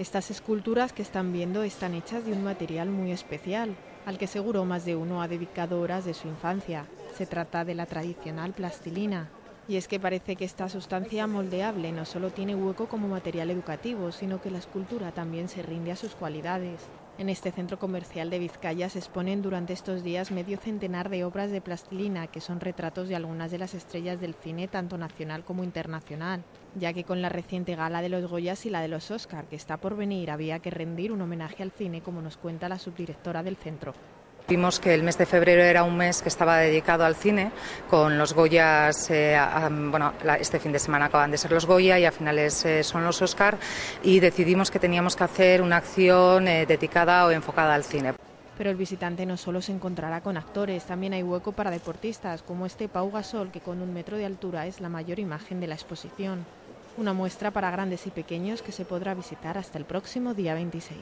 Estas esculturas que están viendo están hechas de un material muy especial, al que seguro más de uno ha dedicado horas de su infancia. Se trata de la tradicional plastilina. Y es que parece que esta sustancia moldeable no solo tiene hueco como material educativo, sino que la escultura también se rinde a sus cualidades. En este centro comercial de Vizcaya se exponen durante estos días medio centenar de obras de plastilina, que son retratos de algunas de las estrellas del cine, tanto nacional como internacional, ya que con la reciente gala de los Goyas y la de los Oscar, que está por venir, había que rendir un homenaje al cine, como nos cuenta la subdirectora del centro. Vimos que el mes de febrero era un mes que estaba dedicado al cine, con los Goyas, eh, bueno, este fin de semana acaban de ser los Goya y a finales eh, son los Oscar, y decidimos que teníamos que hacer una acción eh, dedicada o enfocada al cine. Pero el visitante no solo se encontrará con actores, también hay hueco para deportistas, como este Pau Gasol, que con un metro de altura es la mayor imagen de la exposición. Una muestra para grandes y pequeños que se podrá visitar hasta el próximo día 26.